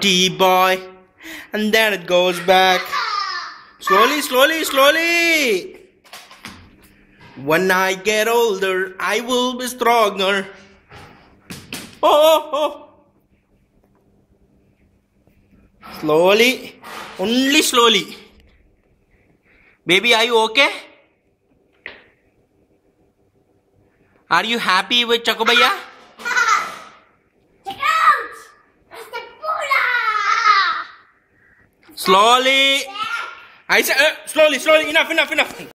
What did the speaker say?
naughty boy. And then it goes back. Slowly, slowly, slowly. When I get older, I will be stronger. Oh, oh, oh. Slowly, only slowly. Baby, are you okay? Are you happy with Chakobaya? Slowly. I said, uh, slowly, slowly. Enough, enough, enough.